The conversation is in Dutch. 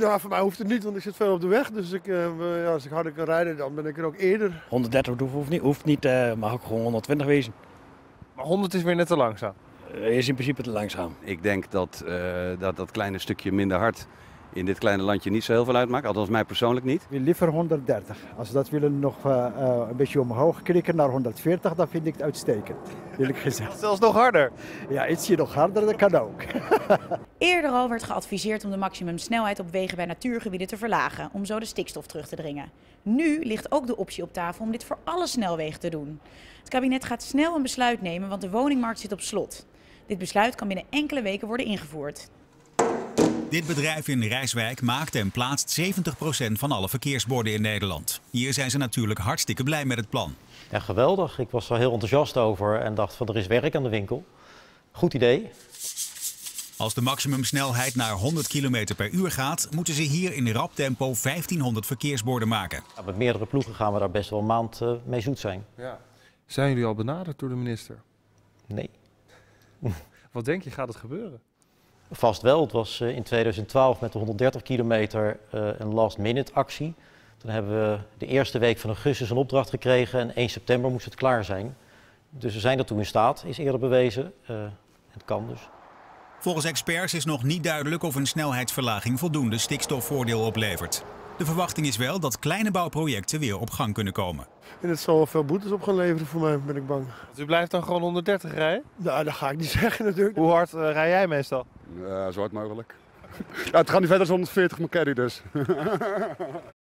Nou, voor mij hoeft het niet, want ik zit veel op de weg. Dus ik, uh, ja, als ik harder kan rijden, dan ben ik er ook eerder. 130 hoeft niet, hoeft niet uh, mag ook gewoon 120 wezen. Maar 100 is weer net te langzaam? Uh, is in principe te langzaam. Ik denk dat, dat dat kleine stukje minder hard in dit kleine landje niet zo heel veel uitmaakt. Althans mij persoonlijk niet. Ik wil liever 130. Als we dat willen nog uh, uh, een beetje omhoog krikken naar 140, dan vind ik het uitstekend. Eerlijk gezegd. Zelfs nog harder? Ja, ietsje nog harder, dat kan ook. Eerder al werd geadviseerd om de maximumsnelheid op wegen bij natuurgebieden te verlagen, om zo de stikstof terug te dringen. Nu ligt ook de optie op tafel om dit voor alle snelwegen te doen. Het kabinet gaat snel een besluit nemen, want de woningmarkt zit op slot. Dit besluit kan binnen enkele weken worden ingevoerd. Dit bedrijf in Rijswijk maakt en plaatst 70% van alle verkeersborden in Nederland. Hier zijn ze natuurlijk hartstikke blij met het plan. Ja, geweldig. Ik was er heel enthousiast over en dacht van er is werk aan de winkel. Goed idee. Als de maximumsnelheid naar 100 km per uur gaat, moeten ze hier in rap tempo 1500 verkeersborden maken. Ja, met meerdere ploegen gaan we daar best wel een maand uh, mee zoet zijn. Ja. Zijn jullie al benaderd door de minister? Nee. Wat denk je, gaat het gebeuren? Vast wel. Het was in 2012 met de 130 kilometer een last-minute actie. Toen hebben we de eerste week van augustus een opdracht gekregen en 1 september moest het klaar zijn. Dus we zijn daartoe in staat, is eerder bewezen. Uh, het kan dus. Volgens experts is nog niet duidelijk of een snelheidsverlaging voldoende stikstofvoordeel oplevert. De verwachting is wel dat kleine bouwprojecten weer op gang kunnen komen. En het zal veel boetes op gaan leveren voor mij, ben ik bang. Dus u blijft dan gewoon 130 rijden? Nou, dat ga ik niet zeggen natuurlijk. Hoe hard uh, rij jij meestal? Uh, zo hard mogelijk. Ja, het gaat niet verder dan 140 met carry dus.